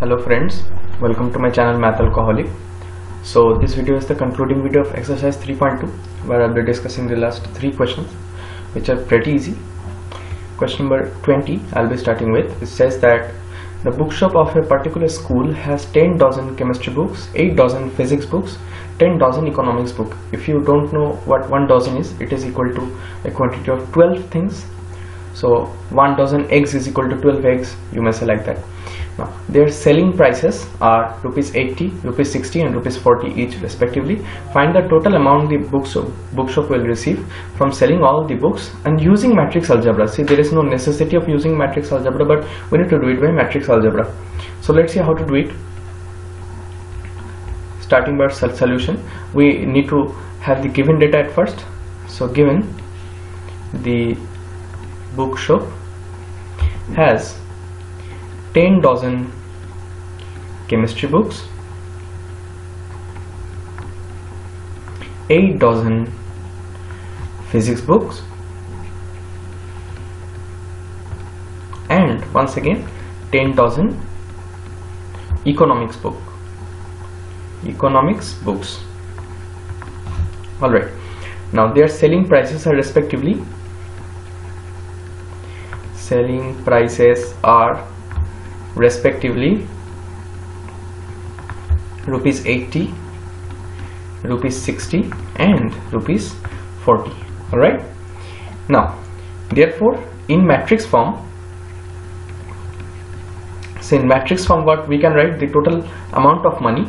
hello friends welcome to my channel math alcoholic so this video is the concluding video of exercise 3.2 where i'll be discussing the last three questions which are pretty easy. Question number 20 i'll be starting with it says that the bookshop of a particular school has 10 dozen chemistry books 8 dozen physics books 10 dozen economics book. If you don't know what one dozen is it is equal to a quantity of 12 things. So one dozen eggs is equal to 12 eggs you may say like that their selling prices are rupees 80 rupees 60 and rupees 40 each respectively. Find the total amount the bookshop, bookshop will receive from selling all the books and using matrix algebra. See there is no necessity of using matrix algebra but we need to do it by matrix algebra. So let's see how to do it. Starting by solution we need to have the given data at first. So given the bookshop has 10 dozen chemistry books 8 dozen physics books and once again 10 dozen economics book economics books. All right now their selling prices are respectively selling prices are respectively rupees 80 rupees 60 and rupees 40 all right now therefore in matrix form so in matrix form what we can write the total amount of money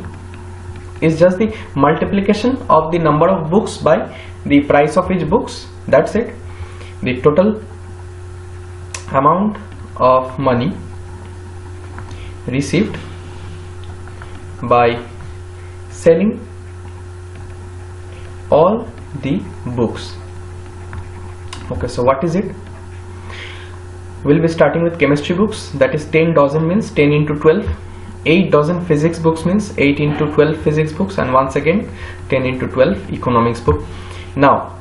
is just the multiplication of the number of books by the price of each books that's it. The total amount of money received by selling all the books. Okay so what is it? We'll be starting with chemistry books. That is 10 dozen means 10 into 12 8 dozen physics books means 8 into 12 physics books. And once again 10 into 12 economics book. Now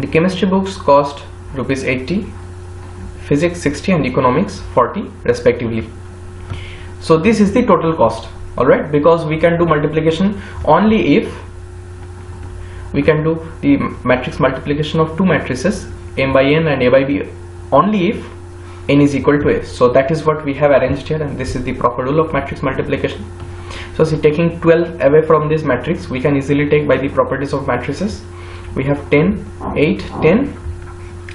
the chemistry books cost rupees 80 physics 60 and economics 40 respectively. So this is the total cost alright? Because we can do multiplication only if we can do the matrix multiplication of two matrices m by n and a by b only if n is equal to a. So that is what we have arranged here and this is the proper rule of matrix multiplication. So see taking 12 away from this matrix we can easily take by the properties of matrices. We have 10 8 10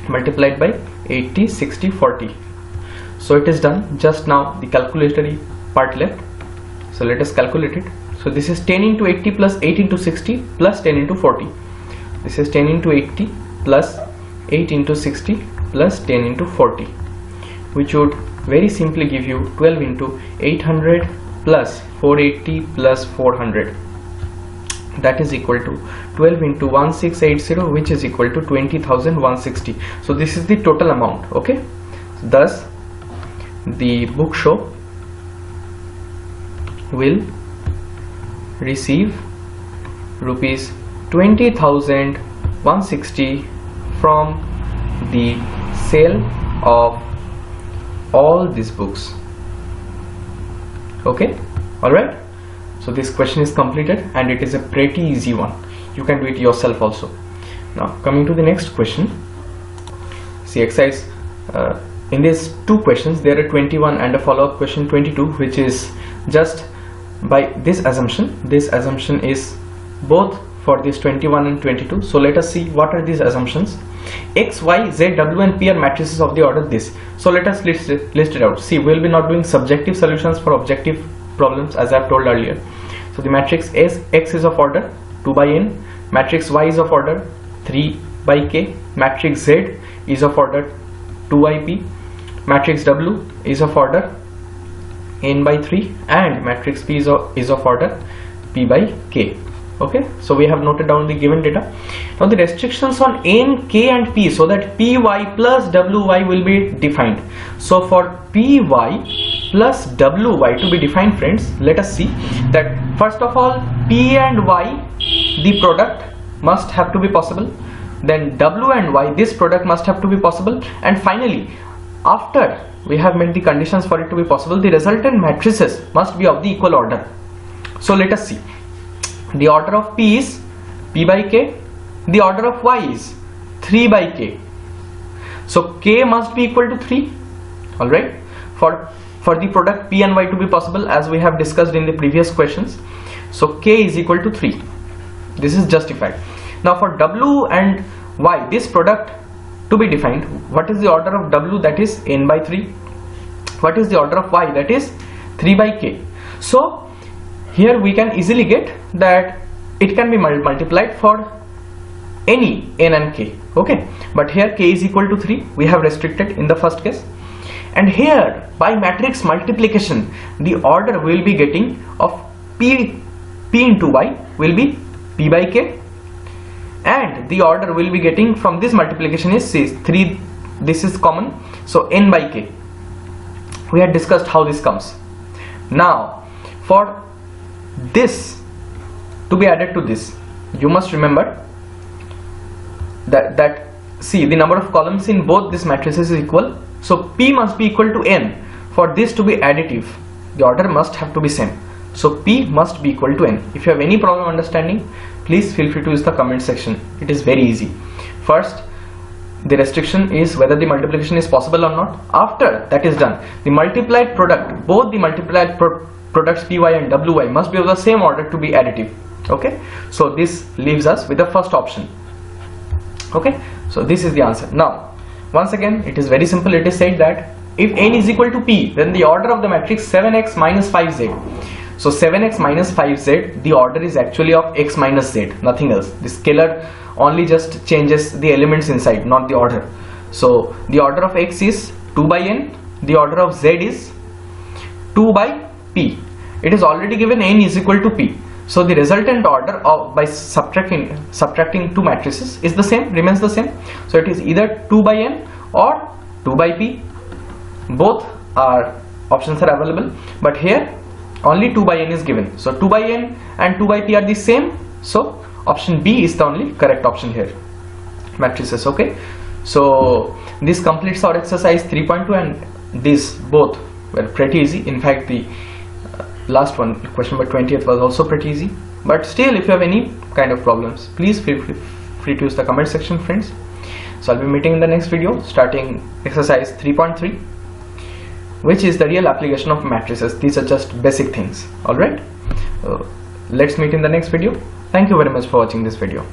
multiplied by 80 60 40 so it is done. Just now the calculatory part left. So let us calculate it. So this is 10 into 80 plus 8 into 60 plus 10 into 40 this is 10 into 80 plus 8 into 60 plus 10 into 40 which would very simply give you 12 into 800 plus 480 plus 400 that is equal to 12 into 1680 which is equal to 20,160 so this is the total amount okay? Thus the bookshop will receive rupees 20,160 from the sale of all these books. Okay? All right so this question is completed and it is a pretty easy one. You can do it yourself also. Now coming to the next question. See exercise uh, in these two questions there are 21 and a follow-up question 22 which is just by this assumption this assumption is both for this 21 and 22 so let us see what are these assumptions. X y z w and p are matrices of the order this. So let us list it, list it out. See we will be not doing subjective solutions for objective problems as I've told earlier. So the matrix S X is of order 2 by n, matrix Y is of order 3 by k, matrix Z is of order 2 by p, matrix W is of order n by 3 and matrix P is of, is of order p by k. Okay? So we have noted down the given data. Now the restrictions on n k and p so that py plus wy will be defined. So for py plus wy to be defined friends let us see that first of all p and y the product must have to be possible. Then w and y this product must have to be possible. And finally after we have met the conditions for it to be possible the resultant matrices must be of the equal order. So let us see. The order of p is p by k. The order of y is 3 by k. So k must be equal to 3 all right for for the product p and y to be possible as we have discussed in the previous questions. So k is equal to 3 this is justified. Now for w and y this product to be defined what is the order of w that is n by 3 what is the order of y that is 3 by k? So here we can easily get that it can be multiplied for any n and k. Okay? But here k is equal to 3 we have restricted in the first case and here by matrix multiplication the order we will be getting of p p into y will be p by k. And the order we'll be getting from this multiplication is 3 this is common. So n by k. We had discussed how this comes. Now for this to be added to this you must remember that that see the number of columns in both these matrices is equal so p must be equal to n. For this to be additive the order must have to be same. So p must be equal to n. If you have any problem understanding please feel free to use the comment section. It is very easy. First the restriction is whether the multiplication is possible or not. After that is done the multiplied product both the multiplied pro products py and wy must be of the same order to be additive. Okay? So this leaves us with the first option. Okay? So this is the answer. Now once again it is very simple it is said that if n is equal to p then the order of the matrix 7x minus 5z so 7x minus 5z, the order is actually of x minus z, nothing else. The scalar only just changes the elements inside, not the order. So the order of x is 2 by n, the order of z is 2 by p. It is already given n is equal to p. So the resultant order of by subtracting subtracting two matrices is the same, remains the same. So it is either 2 by n or 2 by p. Both are options are available, but here only 2 by n is given. So 2 by n and 2 by p are the same. So option b is the only correct option here. Matrices okay? So this completes our exercise 3.2 and these both were pretty easy. In fact the last one question number 20th was also pretty easy. But still if you have any kind of problems please feel free, to use the comment section friends. So i'll be meeting in the next video starting exercise 3.3 which is the real application of matrices. These are just basic things. All right? Uh, let's meet in the next video. Thank you very much for watching this video